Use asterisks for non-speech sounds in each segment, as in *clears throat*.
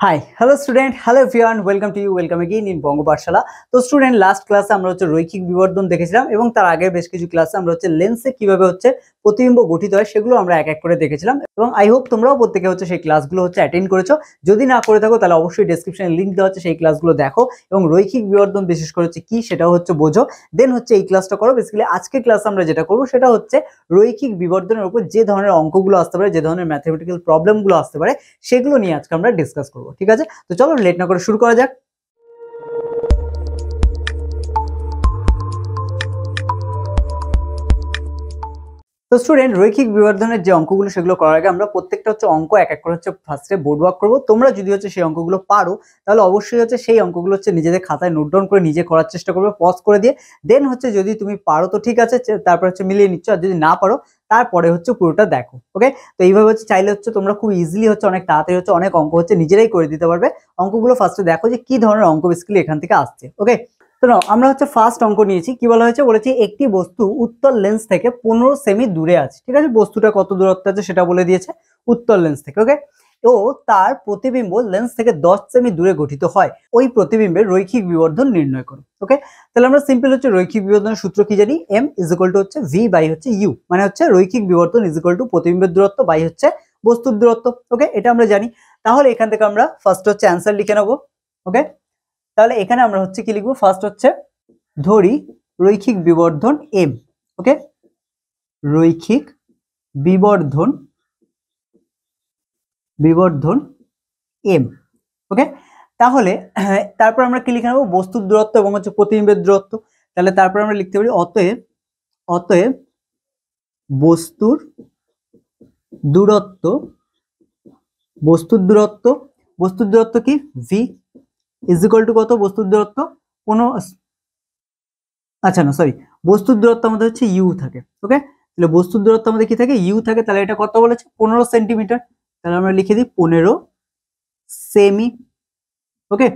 Hi hello student hello everyone welcome to you welcome again in Banga Pathshala তো student last ক্লাসে আমরা হচ্ছে রৈখিক বিবর্ধন দেখেছিলাম এবং তার আগে বেশ কিছু ক্লাসে আমরা হচ্ছে লেন্সে কীভাবে হচ্ছে প্রতিবিম্ব গঠিত হয় সেগুলো আমরা এক এক করে দেখেছিলাম এবং আই হোপ তোমরাও প্রত্যেকে হচ্ছে সেই ক্লাসগুলো হচ্ছে অ্যাটেন্ড করেছ। যদি না করে থাকো তাহলে অবশ্যই ডেসক্রিপশনে লিঙ্ক দেওয়া হচ্ছে সেই ক্লাসগুলো দেখো এবং রৈখিক বিবর্ধন বিশেষ করে হচ্ছে কি সেটাও হচ্ছে বোঝো। দেন হচ্ছে এই ক্লাসটা করো বেসিক্যালি আজকে ক্লাস আমরা যেটা করব সেটা হচ্ছে রৈখিক বিবর্ধনের উপর যে ধরনের অঙ্কগুলো আসতে পারে, যে ধরনের ম্যাথমেটিক্যাল প্রবলেমগুলো আসতে পারে, সেগুলো নিয়ে আজকে আমরা ডিসকাস করব। ঠিক আছে? তো চলো লেট না করে শুরু করা যাক। তো স্টুডেন্ট রৈখিক বিবর্ধনের যে অঙ্কগুলো সেগুলো করার আগে আমরা প্রত্যেকটা হচ্ছে অঙ্ক এক এক করে হচ্ছে ফার্স্টে বোর্ড ওয়ার্ক করব। তোমরা যদি হচ্ছে সেই অঙ্কগুলো পারো, তাহলে অবশ্যই হচ্ছে সেই অঙ্কগুলো হচ্ছে নিজেদের খাতায় নোট ডাউন করে নিজে করার চেষ্টা করবে পজ করে দিয়ে। দেন হচ্ছে যদি তুমি পারো তো ঠিক আছে, তারপর হচ্ছে মিলিয়ে নিচ্ছ, আর যদি না পারো, তারপরে হচ্ছে পুরোটা দেখো ওকে তো এইভাবে হচ্ছে চাইলে হচ্ছে তোমরা খুব ইজিলি হচ্ছে অনেক তাড়াতাড়ি হচ্ছে অনেক অঙ্ক হচ্ছে নিজেরাই করে দিতে পারবে। অঙ্কগুলো ফার্স্টে দেখো যে কি ধরনের অঙ্ক বেসিক্যালি এখান থেকে আসছে ওকে তো নাও, আমরা হচ্ছে ফার্স্ট অঙ্ক নিয়েছি। কি বলা হয়েছে? বলেছি একটি বস্তু উত্তর লেন্স থেকে পনেরো সেমি দূরে আছে। ঠিক আছে? বস্তুটা কত দূরত্ব আছে সেটা বলে দিয়েছে উত্তর লেন্স থেকে ওকে ও তার প্রতিবিম্ব লেন্স থেকে দশ সেমি দূরে গঠিত হয়। ওই প্রতিবিম্বের রৈখিক বিবর্ধন নির্ণয় করো ওকে তাহলে আমরা সিম্পল হচ্ছে রৈখিক বিবর্ধনের সূত্র কি জানি? এম ইজ টু হচ্ছে ভি বাই হচ্ছে ইউ মানে হচ্ছে রৈখিক বিবর্ধন ইজ টু প্রতিবিম্বের দূরত্ব বাই হচ্ছে বস্তুর দূরত্ব ওকে এটা আমরা জানি। তাহলে এখান থেকে আমরা ফার্স্ট হচ্ছে অ্যান্সার লিখে নেব ওকে তাহলে এখানে আমরা হচ্ছে কি লিখব? ফার্স্ট হচ্ছে ধরি রৈখিক বিবর্ধন এম ওকে রৈখিক বিবর্ধন বিবর্ধন এম ওকে তাহলে *clears throat* তারপর আমরা কি লিখে নেব? বস্তুর দূরত্ব এবং হচ্ছে প্রতিবিম্বের দূরত্ব। তাহলে তারপর আমরা লিখতে পারি অতএব অতএব বস্তুর দূরত্ব বস্তুর দূরত্ব বস্তুর দূরত্ব কি? ভি ইজ ইকুয়াল টু কত? বস্তুর দূরত্ব? পনেরো আচ্ছা না সরি বস্তুর দূরত্ব আমাদের হচ্ছে ইউ থাকে ওকে তাহলে বস্তুর দূরত্ব আমাদের কি থাকে? ইউ থাকে, তাহলে এটা কত বলেছে? পনেরো সেন্টিমিটার। তাহলে আমরা লিখে দিই পনেরো সেমি ওকে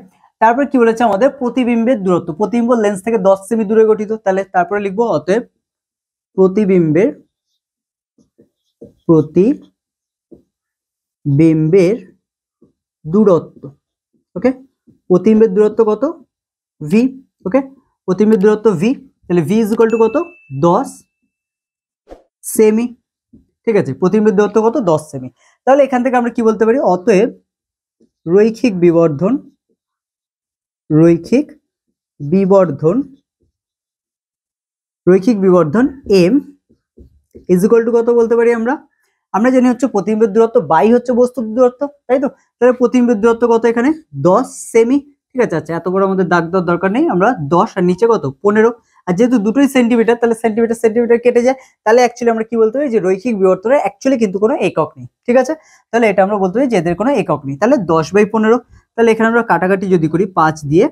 তারপর কি বলেছে আমাদের? প্রতিবিম্বের দূরত্ব। প্রতিবিম্ব লেন্স থেকে দশ সেমি দূরে গঠিত। তাহলে তারপরে লিখব অতএব প্রতিবিম্বের প্রতিবিম্বের দূরত্ব ওকে প্রতিবিম্বের দূরত্ব কত? ভি ওকে প্রতিবিম্বের দূরত্ব ভি তাহলে ভি ইজ টু কত? দশ সেমি ঠিক আছে? প্রতিবিম্বের দূরত্ব কত? দশ সেমি তাহলে এখান থেকে আমরা কি বলতে পারি? অতএব রৈখিক বিবর্ধন রৈখিক বিবর্ধন রৈখিক বিবর্ধন এম ইজ টু কত বলতে পারি আমরা? আমরা জানি হচ্ছে প্রতিবিম্বের দূরত্ব বাই হচ্ছে বস্তুর দূরত্ব, তাই তো? তাহলে প্রতিবিম্বের দূরত্ব কত এখানে? দশ সেমি ঠিক আছে? আচ্ছা এত বড় আমাদের দাগ দেওয়ার দরকার নেই, আমরা দশ আর নিচে কত? পনেরো। আর যেহেতু দুটোই সেন্টিমিটার তাহলে সেন্টিমিটার সেন্টিমিটার কেটে যায়, তাহলে অ্যাকচুয়ালি আমরা কি বলতে পারি? যে রৈখিক বিবর্তনের অ্যাকচুয়ালি কিন্তু কোনো একক নেই, ঠিক আছে? তাহলে এটা আমরা বলতে পারি যে এদের কোনো একক নেই। তাহলে দশ বাই পনেরো, তাহলে এখানে আমরা কাটাকাটি যদি করি পাঁচ দিয়ে,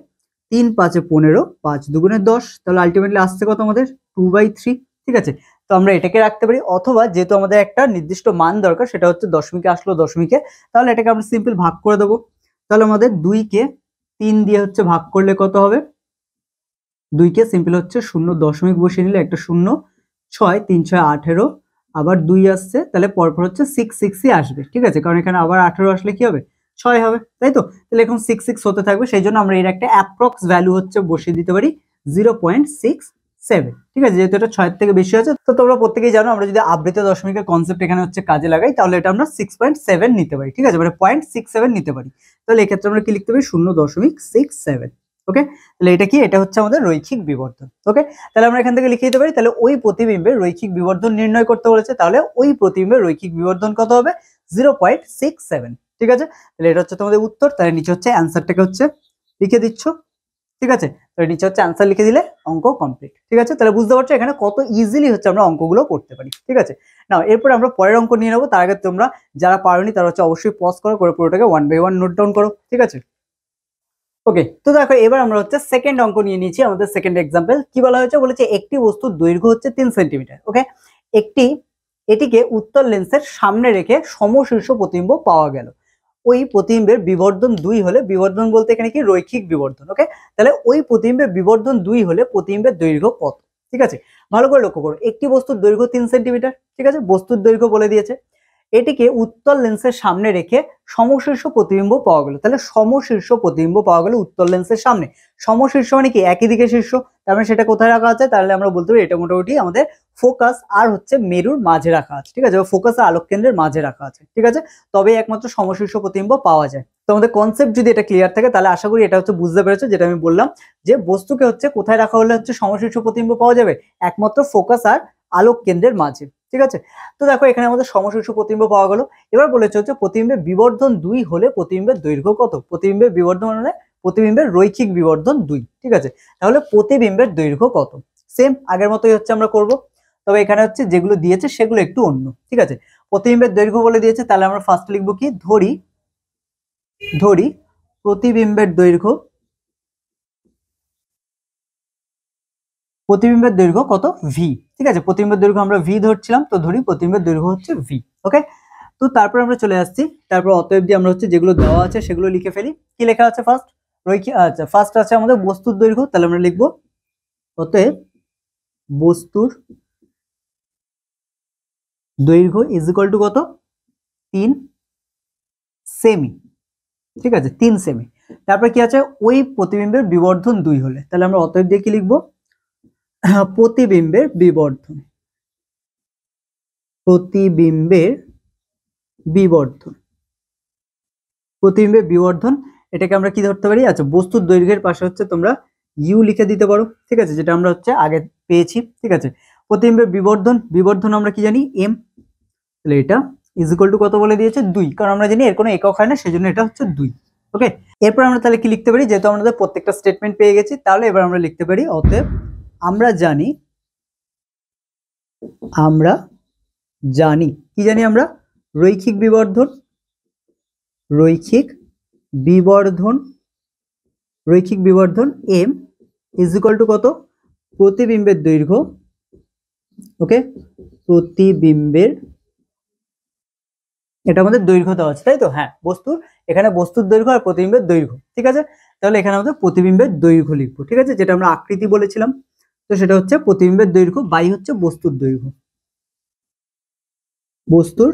তিন পাঁচে পনেরো, পাঁচ দুগুণে দশ, তাহলে আলটিমেটলি আসছে কত আমাদের? টু বাই থ্রি ঠিক আছে? তো আমরা এটাকে রাখতে পারি। অথবা যেহেতু আমাদের একটা নির্দিষ্ট মান দরকার, সেটা হচ্ছে দশমিকে আসলো দশমিকে, তাহলে এটাকে আমরা সিম্পল ভাগ করে দেবো। তাহলে আমাদের দুইকে তিন দিয়ে হচ্ছে ভাগ করলে কত হবে? দুইকে সিম্পল হচ্ছে শূন্য দশমিক বসিয়ে নিলে একটা শূন্য, ছয়, তিন, ছয়, আঠেরো, আবার দুই আসছে, তাহলে পরপর হচ্ছে সিক্স সিক্সই আসবে, ঠিক আছে? কারণ এখানে আবার আঠেরো আসলে কি হবে? ছয় হবে, তাই তো? তাহলে এখন সিক্স সিক্স হতে থাকবে, সেই জন্য আমরা এর একটা অ্যাপ্রক্স ভ্যালু হচ্ছে বসিয়ে দিতে পারি জিরো পয়েন্ট সিক্স সেভেন ঠিক আছে? যেহেতু এটা ছয়ের থেকে বেশি আছে তো তোমরা প্রত্যেকেই জানো আমরা যদি আবৃত দশমিকের কনসেপ্ট এখানে হচ্ছে কাজে লাগাই, তাহলে এটা আমরা সিক্স পয়েন্ট সেভেন নিতে পারি, ঠিক আছে? মানে পয়েন্ট সিক্স সেভেন নিতে পারি। তাহলে এক্ষেত্রে আমরা কি লিখতে পারি? শূন্য দশমিক সিক্স সেভেন ওকে তাহলে এটা কি? এটা হচ্ছে আমাদের রৈখিক বিবর্ধন ওকে তাহলে আমরা এখান থেকে লিখে দিতে পারি, তাহলে ওই প্রতিবিম্বের রৈখিক বিবর্ধন নির্ণয় করতে বলেছে, তাহলে ওই প্রতিবিম্বের রৈখিক বিবর্ধন কত হবে? জিরো পয়েন্ট সিক্স সেভেন ঠিক আছে? তাহলে এটা হচ্ছে তোমাদের উত্তর, তাহলে নিচে হচ্ছে অ্যান্সারটাকে হচ্ছে লিখে দিচ্ছ। ঠিক আছে? তাহলে নিচে হচ্ছে অ্যান্সার লিখে দিলে অঙ্ক কমপ্লিট ঠিক আছে? তাহলে বুঝতে পারছ এখানে কত ইজিলি হচ্ছে আমরা অঙ্কগুলো করতে পারি। ঠিক আছে? না এরপরে আমরা পরের অঙ্ক নিয়ে নেব। তার আগে তোমরা যারা পারোনি তারা হচ্ছে অবশ্যই পজ করো, করে পুরোটাকে one by one note down করো। ঠিক আছে? ওকে তো দেখো, এবার আমরা হচ্ছে সেকেন্ড অঙ্ক নিয়ে নিয়েছি। আমাদের সেকেন্ড এক্সাম্পল কি বলা হয়েছে? বলেছে একটি বস্তুর দৈর্ঘ্য হচ্ছে তিন সেন্টিমিটার ওকে একটি, এটিকে উত্তর লেন্সের সামনে রেখে সমশীর্ষ প্রতিবিম্ব পাওয়া গেল। ওই প্রতিবিম্বের বিবর্ধন দুই হলে বিবর্ধন বলতে এখানে কি? রৈখিক বিবর্ধন ওকে তাহলে ওই প্রতিবিম্বের বিবর্ধন দুই হলে প্রতিবিম্বের দৈর্ঘ্য কত? ঠিক আছে? ভালো করে লক্ষ্য করো, একটি বস্তুর দৈর্ঘ্য তিন সেন্টিমিটার, ঠিক আছে? বস্তুর দৈর্ঘ্য বলে দিয়েছে। এটিকে উত্তল লেন্সের সামনে রেখে সমশীর্ষ প্রতিবিম্ব পাওয়া গেল। তাহলে সমশীর্ষ প্রতিবিম্ব পাওয়া গেল উত্তল লেন্সের সামনে। সমশীর্ষ মানে কি? একই দিকে শীর্ষ। তার মানে সেটা কোথায় রাখা আছে? তাহলে আমরা বলতে পারি এটা মোটামুটি আমাদের ফোকাস আর হচ্ছে মেরুর মাঝে রাখা আছে, ঠিক আছে? ফোকাস আর আলোক কেন্দ্রের মাঝে রাখা আছে, ঠিক আছে? তবে একমাত্র সমশীর্ষ প্রতিবিম্ব পাওয়া যায়। তো আমাদের কনসেপ্ট যদি এটা ক্লিয়ার থাকে, তাহলে আশা করি এটা হচ্ছে বুঝতে পেরেছ যেটা আমি বললাম, যে বস্তুকে হচ্ছে কোথায় রাখা হলে হচ্ছে সমশীর্ষ প্রতিবিম্ব পাওয়া যাবে? একমাত্র ফোকাস আর আলোক কেন্দ্রের মাঝে, ঠিক আছে? তো দেখো, এখানে আমাদের সমশীর্ষ প্রতিবিম্ব পাওয়া গেল। এবার বলেছে হচ্ছে প্রতিবিম্বের বিবর্ধন দুই হলে প্রতিবিম্বের দৈর্ঘ্য কত? প্রতিবিম্বের বিবর্ধন হলে প্রতিবিম্বের রৈখিক বিবর্ধন দুই, ঠিক আছে? তাহলে প্রতিবিম্বের দৈর্ঘ্য কত? সেম আগের মতোই হচ্ছে আমরা করব। তবে এখানে হচ্ছে যেগুলো দিয়েছে সেগুলো একটু অন্য, ঠিক আছে? প্রতিবিম্বের দৈর্ঘ্য বলে দিয়েছে, তাহলে আমরা ফার্স্ট লিখব কি? ধরি ধরি প্রতিবিম্বের দৈর্ঘ্য প্রতিবিম্বের দৈর্ঘ্য কত? ভি ঠিক আছে? প্রতিবিম্বের দৈর্ঘ্য আমরা ভি ধরছিলাম, তো ধরি প্রতিবিম্বের দৈর্ঘ্য হচ্ছে ভি ওকে তো তারপর আমরা চলে আসছি, তারপর অতএব দিয়ে আমরা হচ্ছে যেগুলো দেওয়া আছে সেগুলো লিখে ফেলি। কি লেখা আছে ফার্স্ট রৈখিক আচ্ছা ফার্স্ট আছে আমাদের বস্তুর দৈর্ঘ্য, তাহলে আমরা লিখব অতএব বস্তুর দৈর্ঘ্য ইজ ইকুয়াল টু কত? তিন সেমি ঠিক আছে, তিন সেমি তারপর কি আছে? ওই প্রতিবিম্বের বিবর্ধন দুই হলে। তাহলে আমরা অতএব দিয়ে কি লিখব? *clears throat* প্রতিবিম্বের বিবর্ধন। প্রতিবিম্বের বিবর্ধন। প্রতিবিম্বের বিবর্ধন, এটাকে আমরা কি ধরতে পারি? আচ্ছা বস্তুর দৈর্ঘ্যের পাশে হচ্ছে তোমরা ইউ লিখে দিতে পারো। ঠিক আছে, যেটা আমরা হচ্ছে আগে পেয়েছি। ঠিক আছে প্রতিবিম্বের বিবর্ধন বিবর্ধন আমরা কি জানি? এম তাহলে এটা ইজ ইকুয়াল টু কত বলে দিয়েছে? দুই। কারণ আমরা জানি এর কোনো একক হয় না, সেজন্য এটা হচ্ছে দুই। ওকে এরপর আমরা তাহলে কি লিখতে পারি? যেহেতু আমাদের প্রত্যেকটা স্টেটমেন্ট পেয়ে গেছি, তাহলে এবার আমরা লিখতে পারি, অতএব আমরা জানি আমরা জানি, কি জানি আমরা? রৈখিক বিবর্ধন রৈখিক বিবর্ধন রৈখিক বিবর্ধন এম ইজ ইকুয়াল টু কত? প্রতিবিম্বের দৈর্ঘ্য ওকে? প্রতিবিম্বের এটা আমাদের দৈর্ঘ্য দেওয়া আছে, তাই তো? হ্যাঁ বস্তুর। এখানে বস্তুর দৈর্ঘ্য আর প্রতিবিম্বের দৈর্ঘ্য, ঠিক আছে? তাহলে এখানে আমাদের প্রতিবিম্বের দৈর্ঘ্য লিখব, ঠিক আছে? যেটা আমরা আকৃতি বলেছিলাম। তো সেটা হচ্ছে প্রতিবিম্বের দৈর্ঘ্য, বাই হচ্ছে বস্তুর দৈর্ঘ্য। বস্তুর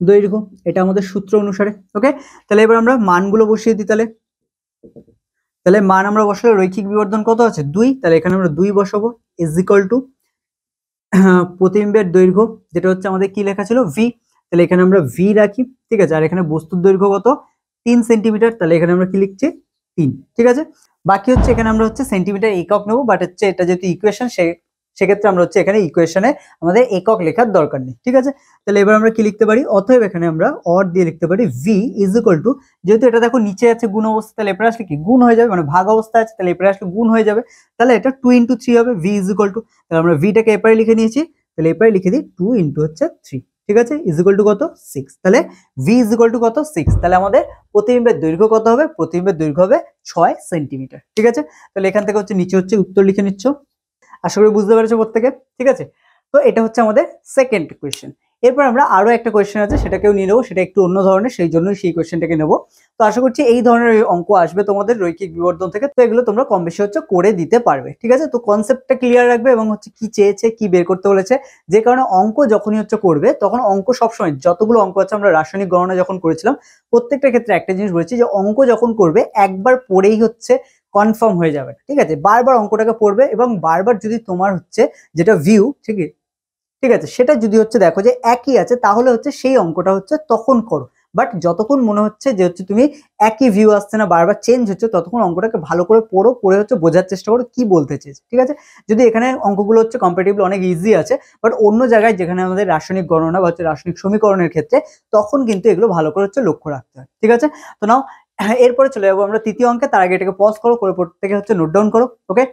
দৈর্ঘ্য, এটা আমাদের সূত্র অনুসারে, ওকে? তাহলে এবার আমরা মানগুলো বসিয়ে দিই তাহলে। তাহলে মান আমরা বসালে রৈখিক বিবর্ধন কত আছে? দুই। তাহলে এখানে আমরা দুই বসাবো ইজ ইকাল টু প্রতিবিম্বের দৈর্ঘ্য, যেটা হচ্ছে আমাদের কি লেখা ছিল? ভি তাহলে এখানে আমরা ভি রাখি, ঠিক আছে? আর এখানে বস্তুর দৈর্ঘ্য কত? তিন সেন্টিমিটার, তাহলে এখানে আমরা কি লিখছি? তিন, ঠিক আছে? বাকি হচ্ছে এখানে আমরা হচ্ছে সেন্টিমিটার একক নেব বাট হচ্ছে এটা যেহেতু ইকুয়েশন সে সেক্ষেত্রে আমরা হচ্ছে এখানে ইকুয়েশনে আমাদের একক লেখার দরকার নেই, ঠিক আছে? তাহলে এবার আমরা কি লিখতে পারি? অতএব এখানে আমরা অর দিয়ে লিখতে পারি ভি ইজ ইকুয়াল টু যেহেতু এটা দেখো নিচে আছে গুণ অবস্থা, তাহলে এপারে আসলে কি? গুণ হয়ে যাবে মানে ভাগ অবস্থা আছে, তাহলে এপারে আসলে গুণ হয়ে যাবে। তাহলে এটা টু ইন্টু থ্রি হবে ভি ইজ ইকুয়াল টু তাহলে আমরা ভিটাকে এপারে লিখে নিয়েছি, তাহলে এপারে লিখে দিই টু ইন্টু হচ্ছে থ্রি ঠিক আছে? ইজ ইকুয়াল টু কত? সিক্স তাহলে ভি ইজ ইকুয়াল টু কত? সিক্স তাহলে আমাদের প্রতিবিম্বের দৈর্ঘ্য কত হবে? প্রতিবিম্বের দৈর্ঘ্য হবে ছয় সেন্টিমিটার ঠিক আছে? তাহলে এখান থেকে হচ্ছে নিচে হচ্ছে উত্তর লিখে নিচ্ছ। আশা করি বুঝতে পেরেছ প্রত্যেকে, ঠিক আছে? তো এটা হচ্ছে আমাদের সেকেন্ড কোয়েশ্চেন এরপর আমরা আরও একটা কোয়েশ্চেন আছে, সেটাকেও নিয়ে নেব, সেটা একটু অন্য ধরনের, সেই জন্যই সেই কোয়েশ্চেনটাকে নেব। তো আশা করছি এই ধরনের অঙ্ক আসবে তোমাদের রৈখিক বিবর্ধন থেকে, তো এগুলো তোমরা কম বেশি হচ্ছে করে দিতে পারবে, ঠিক আছে? তো কনসেপ্টটা ক্লিয়ার রাখবে এবং হচ্ছে কি চেয়েছে, কি বের করতে বলেছে। যে কারণে অঙ্ক যখনই হচ্ছে করবে, তখন অঙ্ক সবসময়, যতগুলো অঙ্ক আছে আমরা রাসায়নিক গণনা যখন করেছিলাম, প্রত্যেকটা ক্ষেত্রে একটা জিনিস বলেছি যে অঙ্ক যখন করবে, একবার পড়েই হচ্ছে কনফার্ম হয়ে যাবে ঠিক আছে? বারবার অঙ্কটাকে পড়বে এবং বারবার যদি তোমার হচ্ছে যেটা ভিউ ঠিক ঠিক আছে? সেটা যদি হচ্ছে দেখো যে একই আছে, তাহলে হচ্ছে সেই অঙ্কটা হচ্ছে তখন করো। বাট যতক্ষণ মনে হচ্ছে যে হচ্ছে তুমি একই ভিউ আসছে না, বারবার চেঞ্জ হচ্ছে, ততক্ষণ অঙ্কটাকে ভালো করে পড়ো, পড়ে হচ্ছে বোঝার চেষ্টা করো কি বলতে চেয়েছে। ঠিক আছে? যদি এখানে অঙ্কগুলো হচ্ছে কম্পারেটিভলি অনেক ইজি আছে বাট অন্য জায়গায় যেখানে আমাদের রাসায়নিক গণনা বা হচ্ছে রাসায়নিক সমীকরণের ক্ষেত্রে, তখন কিন্তু এগুলো ভালো করে হচ্ছে লক্ষ্য রাখতে হয়। ঠিক আছে? তো নাও এরপরে চলে যাব আমরা তৃতীয় অঙ্কে। তার আগে এটাকে পজ করো, করে প্রত্যেকে হচ্ছে নোট ডাউন করো ওকে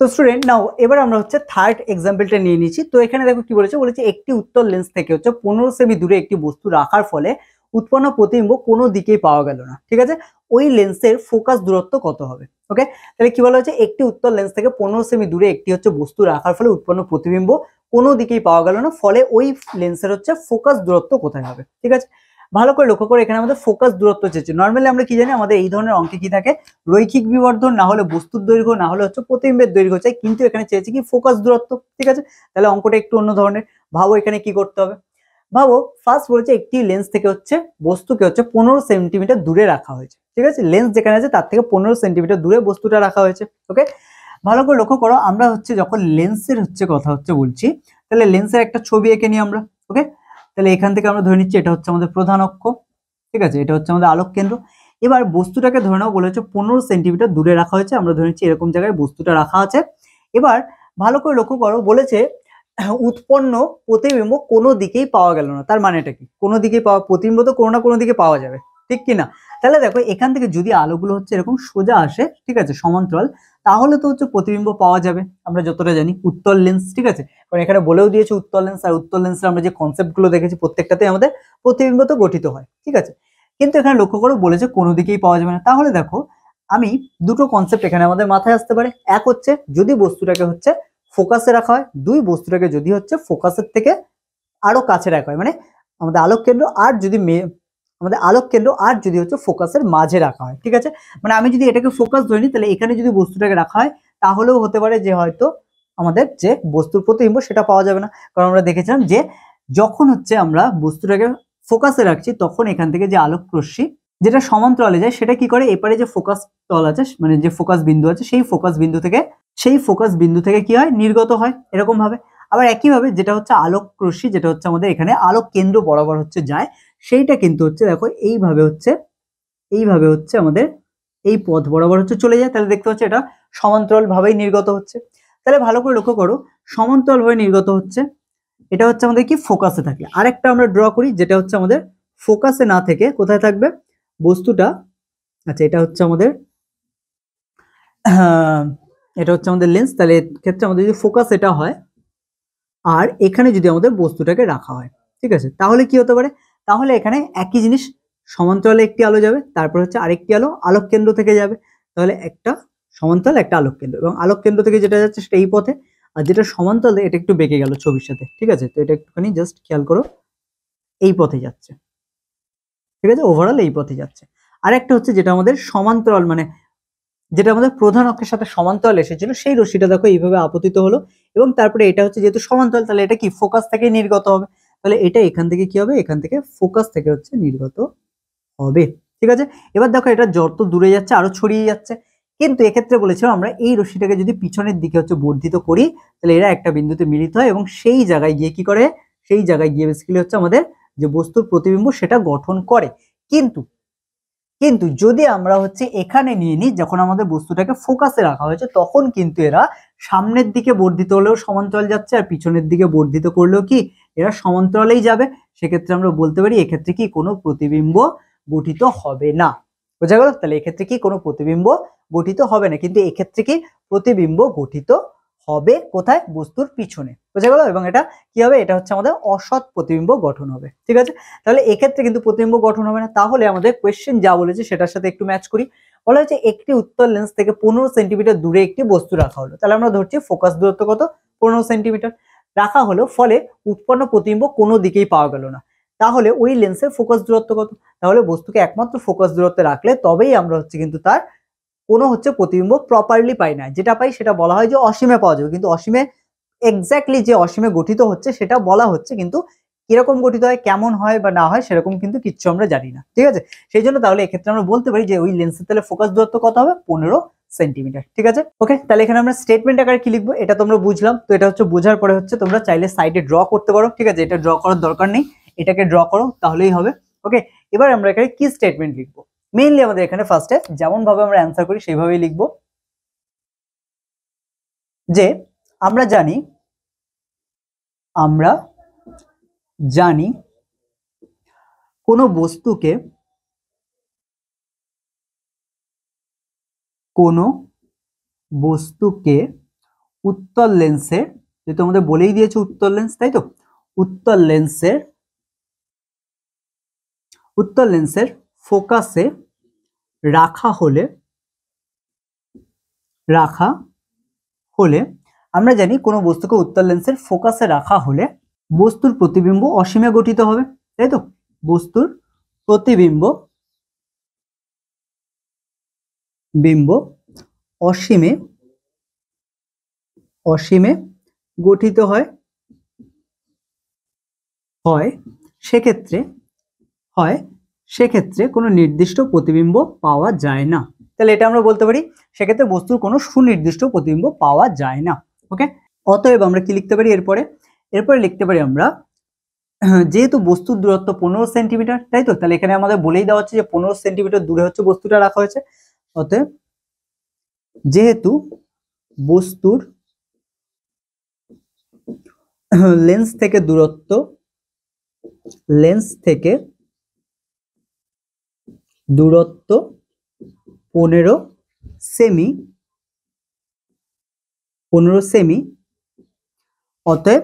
তো স্টুডেন্ট নাও এবার আমরা হচ্ছে থার্ড এক্সাম্পলটা নিয়ে নিচ্ছি। তো এখানে দেখো কি বলেছে? বলেছে, একটি উত্তর লেন্স থেকে হচ্ছে পনেরো সেমি দূরে একটি বস্তু রাখার ফলে উৎপন্ন প্রতিবিম্ব কোনো দিকেই পাওয়া গেল না। ঠিক আছে? ওই লেন্সের ফোকাস দূরত্ব কত হবে? ওকে তাহলে কি বলা হচ্ছে একটি উত্তর লেন্স থেকে পনেরো সেমি দূরে একটি হচ্ছে বস্তু রাখার ফলে উৎপন্ন প্রতিবিম্ব কোনো দিকেই পাওয়া গেল না। ফলে ওই লেন্সের হচ্ছে ফোকাস দূরত্ব কোথায় হবে? ঠিক আছে? ভালো করে লক্ষ্য করে এখানে আমাদের ফোকাস দূরত্ব চেয়েছে। নর্মালি আমরা কি জানি, আমাদের এই ধরনের অঙ্কে কি থাকে? রৈখিক বিবর্ধন, না হলে বস্তুর দৈর্ঘ্য, না হলে হচ্ছে প্রতিবিম্বের দৈর্ঘ্য চাই। কিন্তু এখানে চেয়েছে কি ফোকাস দূরত্ব, ঠিক আছে? তাহলে অঙ্কটা একটু অন্য ধরনের। ভাবো এখানে কি করতে হবে। ভাবো ফার্স্ট বলেছে একটি লেন্স থেকে হচ্ছে বস্তুকে হচ্ছে পনেরো সেন্টিমিটার দূরে রাখা হয়েছে। ঠিক আছে? লেন্স যেখানে আছে, তার থেকে পনেরো সেন্টিমিটার দূরে বস্তুটা রাখা হয়েছে। ওকে ভালো করে লক্ষ্য করো, আমরা হচ্ছে যখন লেন্সের হচ্ছে কথা হচ্ছে বলছি, তাহলে লেন্সের একটা ছবি এঁকে নিই আমরা। ওকে তাহলে এখান থেকে আমরা ধরে নিচ্ছি এটা হচ্ছে আমাদের প্রধান অক্ষ, ঠিক আছে? এটা হচ্ছে আমাদের আলোক কেন্দ্র। এবার বস্তুটাকে ধরে নাও বলেছে পনেরো সেন্টিমিটার দূরে রাখা হয়েছে, আমরা ধরে নিচ্ছি এরকম জায়গায় বস্তুটা রাখা আছে। এবার ভালো করে লক্ষ্য করো, বলেছে উৎপন্ন প্রতিবিম্ব কোনো দিকেই পাওয়া গেল না। তার মানেটা কি? কোনো দিকেই পাওয়া, প্রতিবিম্ব তো কোনো না কোনো দিকে পাওয়া যাবে, ঠিক কি না তাহলে দেখো, এখান থেকে যদি আলোগুলো হচ্ছে এরকম সোজা আসে, ঠিক আছে, সমান্তরাল তাহলে তো হচ্ছে প্রতিবিম্ব পাওয়া যাবে। আমরা যতটা জানি উত্তর লেন্স ঠিক আছে? কারণ এখানে বলেও দিয়েছে উত্তর লেন্স আর উত্তর লেন্সের আমরা যে কনসেপ্টগুলো দেখেছি প্রত্যেকটাতে আমাদের প্রতিবিম্ব তো গঠিত হয়, ঠিক আছে? কিন্তু এখানে লক্ষ্য করো বলেছে কোনো দিকেই পাওয়া যাবে না। তাহলে দেখো, আমি দুটো কনসেপ্ট এখানে আমাদের মাথায় আসতে পারে। এক হচ্ছে যদি বস্তুটাকে হচ্ছে ফোকাসে রাখা হয়, দুই বস্তুটাকে যদি হচ্ছে ফোকাসের থেকে আরও কাছে রাখা হয় মানে আমাদের আলোক কেন্দ্র আর যদি আমাদের আলোক কেন্দ্র আর যদি হচ্ছে ফোকাসের মাঝে রাখা হয়, ঠিক আছে? মানে আমি যদি এটাকে ফোকাস ধরে নিই, তাহলে এখানে যদি বস্তুটাকে রাখা হয়, তাহলেও হতে পারে যে হয়তো আমাদের যে বস্তুর প্রতিবিম্ব সেটা পাওয়া যাবে না। কারণ আমরা দেখেছিলাম যে যখন হচ্ছে আমরা বস্তুটাকে ফোকাসে রাখছি, তখন এখান থেকে যে আলোক রশ্মি যেটা সমান্তরালে যায়, সেটা কি করে? এপারে যে ফোকাস তল আছে মানে যে ফোকাস বিন্দু আছে, সেই ফোকাস বিন্দু থেকে, সেই ফোকাস বিন্দু থেকে কি হয়? নির্গত হয় এরকম ভাবে আবার একইভাবে যেটা হচ্ছে আলোক রশ্মি, যেটা হচ্ছে আমাদের এখানে আলোক কেন্দ্র বরাবর হচ্ছে যায় সেইটা কিন্তু হচ্ছে, দেখো, এইভাবে হচ্ছে এইভাবে হচ্ছে আমাদের এই পথ বরাবর হচ্ছে চলে যায়। তাহলে দেখতে হচ্ছে এটা সমান্তরাল ভাবেই নির্গত হচ্ছে। তাহলে ভালো করে লক্ষ্য করো সমান্তরাল ভাবে নির্গত হচ্ছে, এটা হচ্ছে আমাদের কি ফোকাসে থাকে আরেকটা আমরা ড্র করি, যেটা হচ্ছে আমাদের ফোকাসে না থেকে কোথায় থাকবে? বস্তুটা আচ্ছা এটা হচ্ছে আমাদের এটা হচ্ছে আমাদের লেন্স তাহলে ক্ষেত্রে আমাদের যদি ফোকাস এটা হয়, আর এখানে যদি আমাদের বস্তুটাকে রাখা হয়, ঠিক আছে? তাহলে কি হতে পারে? তাহলে এখানে একই জিনিস সমান্তরালে একটি আলো যাবে, তারপর হচ্ছে আরেকটি আলো আলোক কেন্দ্র থেকে যাবে। তাহলে একটা সমান্তরাল, একটা আলোক কেন্দ্র এবং আলোক কেন্দ্র থেকে যেটা যাচ্ছে সেটা এই পথে। আর যেটা সমান্তরালে, এটা একটু বেঁকে গেল ছবির সাথে, ঠিক আছে? তো এটা একটুখানি জাস্ট খেয়াল করো, এই পথে যাচ্ছে। ঠিক আছে? ওভারঅল এই পথে যাচ্ছে। আর একটা হচ্ছে যেটা আমাদের সমান্তরাল মানে যেটা আমাদের প্রধান অক্ষের সাথে সমান্তরাল এসেছিল, সেই রশ্মিটা দেখো এইভাবে আপতিত হলো এবং তারপরে এটা হচ্ছে যেহেতু সমান্তরাল, তাহলে এটা কি? ফোকাস থেকে নির্গত হবে। তাহলে এটা এখান থেকে কি হবে? এখান থেকে ফোকাস থেকে হচ্ছে নির্গত হবে। ঠিক আছে? এবার দেখো, এটা যত দূরে যাচ্ছে আরও ছড়িয়ে যাচ্ছে। কিন্তু এক্ষেত্রে বলেছিলাম আমরা এই রশ্মিটাকে যদি পিছনের দিকে হচ্ছে বর্ধিত করি, তাহলে এরা একটা বিন্দুতে মিলিত হয় এবং সেই জায়গায় গিয়ে কি করে? সেই জায়গায় গিয়ে বেসিক্যালি হচ্ছে আমাদের যে বস্তুর প্রতিবিম্ব সেটা গঠন করে। কিন্তু কিন্তু যদি আমরা হচ্ছে এখানে নিয়ে নিই, যখন আমাদের বস্তুটাকে ফোকাসে রাখা হয়েছে, তখন কিন্তু এরা সামনের দিকে বর্ধিত হলেও সমান্তরাল যাচ্ছে, আর পিছনের দিকে বর্ধিত করলেও কি? এরা সমান্তরালেই যাবে। সেক্ষেত্রে আমরা বলতে পারি, এক্ষেত্রে কি কোনো প্রতিবিম্ব গঠিত হবে না। বোঝা গেল? তাহলে এক্ষেত্রে কি কোনো প্রতিবিম্ব গঠিত হবে না? কিন্তু এক্ষেত্রে কি প্রতিবিম্ব গঠিত হবে কোথায়? বস্তুর পিছনে। বোঝা গেল? এবং এটা কি হবে? এটা হচ্ছে আমাদের অসৎ প্রতিবিম্ব গঠন হবে। ঠিক আছে? তাহলে এক্ষেত্রে কিন্তু প্রতিবিম্ব গঠন হবে না। তাহলে আমাদের কোয়েশ্চেন যা বলেছে সেটার সাথে একটু ম্যাচ করি। বলা হয়েছে, একটি উত্তর লেন্স থেকে পনেরো সেন্টিমিটার দূরে একটি বস্তু রাখা হলো। তাহলে আমরা ধরছি ফোকাস দূরত্ব কত? পনেরো সেন্টিমিটার রাখা হলো ফলে উৎপন্ন প্রতিবিম্ব কোনো দিকেই পাওয়া গেল না। তাহলে ওই লেন্সের ফোকাস দূরত্ব কত? তাহলে বস্তুকে একমাত্র ফোকাস দূরত্বে রাখলে তবেই আমরা হচ্ছে কিন্তু তার কোনো হচ্ছে প্রতিবিম্ব প্রপারলি পাই না। যেটা পাই সেটা বলা হয় যে অসীমে পাওয়া যাবে। কিন্তু অসীমে এক্স্যাক্টলি যে অসীমে গঠিত হচ্ছে সেটা বলা হচ্ছে কিন্তু কীরকম গঠিত হয়, কেমন হয় বা না হয় সেরকম কিন্তু কিচ্ছু আমরা জানি না, ঠিক আছে? সেই জন্য তাহলে এক্ষেত্রে আমরা বলতে পারি যে ওই লেন্সের তাহলে ফোকাস দূরত্ব কত হবে? পনেরো সেন্টিমিটার ঠিক আছে? ওকে তাহলে এখানে আমরা স্টেটমেন্ট আকারে কি লিখব? এটা তোমরা বুঝলাম, তো এটা হচ্ছে বোঝার পরে হচ্ছে তোমরা চাইলে সাইডে ড্র করতে পারো, ঠিক আছে? এটা ড্র করার দরকার নেই, এটাকে ড্র করো, তাহলেই হবে ওকে এবার আমরা এখানে কি স্টেটমেন্ট লিখব? মেইনলি আমাদের এখানে ফার্স্টে যেমন ভাবে আমরা অ্যান্সার করি, সেইভাবেই লিখব। যে আমরা জানি, আমরা জানি কোনো বস্তুকে কোনো বস্তুকে উত্তর লেন্সের যেহেতু আমাদের বলেই দিয়েছে উত্তর লেন্স তাই তো? উত্তর লেন্সের উত্তর লেন্সের ফোকাসে রাখা হলে রাখা হলে, আমরা জানি কোনো বস্তুকে উত্তর লেন্সের ফোকাসে রাখা হলে বস্তুর প্রতিবিম্ব অসীমে গঠিত হবে, তাই তো? বস্তুর প্রতিবিম্ব বিম্ব অসীমে অসীমে গঠিত হয় হয় সেক্ষেত্রে হয় সেক্ষেত্রে কোনো নির্দিষ্ট প্রতিবিম্ব পাওয়া যায় না। তাহলে এটা আমরা বলতে পারি, সেক্ষেত্রে বস্তুর কোনো সুনির্দিষ্ট প্রতিবিম্ব পাওয়া যায় না ওকে অতএব আমরা কি লিখতে পারি এরপরে? এরপরে লিখতে পারি আমরা, *clears throat* যেহেতু বস্তুর দূরত্ব পনেরো সেন্টিমিটার, তাই তো? তাহলে এখানে আমাদের বলেই দেওয়া হচ্ছে যে পনেরো সেন্টিমিটার দূরে হচ্ছে বস্তুটা রাখা হয়েছে। অতএব যেহেতু বস্তুর *clears throat* লেন্স থেকে দূরত্ব লেন্স থেকে দূরত্ব পনেরো সেমি পনেরো সেমি অতএব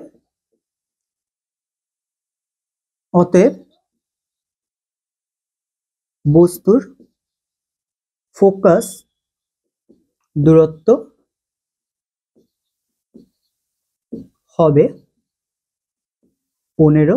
অতএব বস্তুর ফোকাস দূরত্ব হবে পনেরো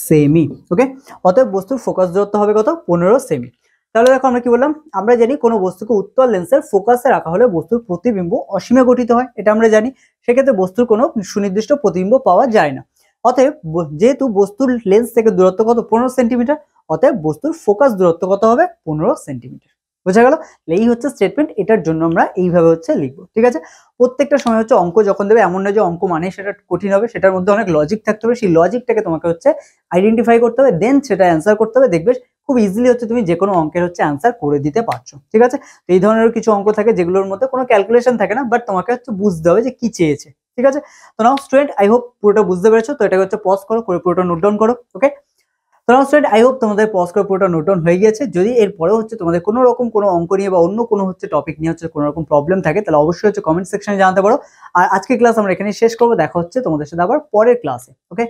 সেমি ওকে অতএব বস্তুর ফোকাস দূরত্ব হবে কত? পনেরো সেমি। তাহলে দেখো আমরা কি বললাম? আমরা জানি কোনো বস্তুকে উত্তর লেন্সের ফোকাসে রাখা হলে বস্তুর প্রতিবিম্ব অসীমে গঠিত হয়। এটা আমরা জানি। সেক্ষেত্রে বস্তুর কোনো সুনির্দিষ্ট প্রতিবিম্ব পাওয়া যায় না। অতএব যেহেতু বস্তুর লেন্স থেকে দূরত্ব কত? পনেরো সেন্টিমিটার অতএব বস্তুর ফোকাস দূরত্ব কত হবে? পনেরো সেন্টিমিটার বোঝা গেল? এই হচ্ছে স্টেটমেন্ট এটার জন্য আমরা এইভাবে হচ্ছে লিখব, ঠিক আছে? প্রত্যেকটা সময় হচ্ছে অঙ্ক যখন দেবে, এমন নয় যে অঙ্ক মানে সেটা কঠিন হবে, সেটার মধ্যে অনেক লজিক থাকতে হবে। সেই লজিকটাকে তোমাকে হচ্ছে আইডেন্টিফাই করতে হবে দেন সেটা অ্যান্সার করতে হবে। দেখবে খুব ইজিলি হচ্ছে তুমি যে কোনো অঙ্কের হচ্ছে অ্যান্সার করে দিতে পারছ, ঠিক আছে? তো এই ধরনের কিছু অঙ্ক থাকে যেগুলোর মধ্যে কোনো ক্যালকুলেশন থাকে না বাট তোমাকে হচ্ছে বুঝতে হবে যে কি চেয়েছে। ঠিক আছে? তো নাও স্টুডেন্ট আই হোপ পুরোটা বুঝতে পেরেছ। তো এটাকে হচ্ছে পজ করো, করে পুরোটা নোট ডাউন করো ওকে তো নাও স্টুডেন্ট আই হোপ তোমাদের পজ করে পুরোটা নোট ডাউন হয়ে গেছে যদি এরপরেও হচ্ছে তোমাদের কোনো রকম কোনো অঙ্ক নিয়ে বা অন্য কোনো হচ্ছে টপিক নিয়ে হচ্ছে কোনো রকম প্রবলেম থাকে, তাহলে অবশ্যই হচ্ছে কমেন্ট সেকশনে জানাতে পারো। আর আজকে ক্লাস আমরা এখানে শেষ করব। দেখা হচ্ছে তোমাদের সাথে আবার পরের ক্লাসে ওকে